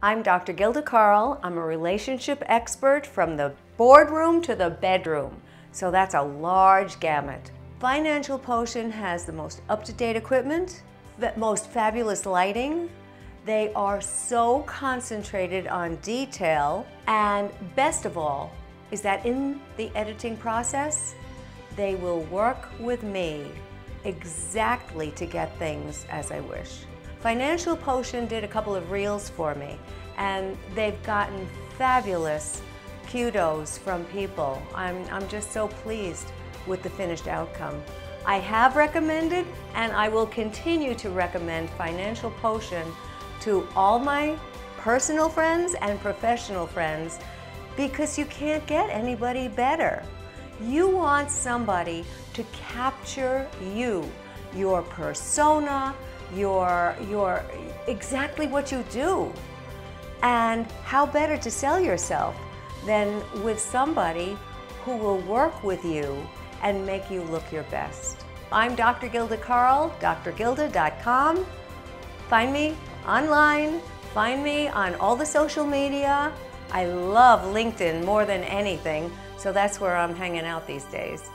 I'm Dr. Gilda Carle. I'm a relationship expert from the boardroom to the bedroom. So that's a large gamut. Financial Potion has the most up-to-date equipment, the most fabulous lighting. They are so concentrated on detail. And best of all is that in the editing process, they will work with me exactly to get things as I wish. Financial Potion did a couple of reels for me, and they've gotten fabulous kudos from people. I'm, I'm just so pleased with the finished outcome. I have recommended and I will continue to recommend Financial Potion to all my personal friends and professional friends because you can't get anybody better. You want somebody to capture you, your persona, your, your, exactly what you do. And how better to sell yourself than with somebody who will work with you and make you look your best. I'm Dr. Gilda Carle, drgilda.com. Find me online, find me on all the social media. I love LinkedIn more than anything, so that's where I'm hanging out these days.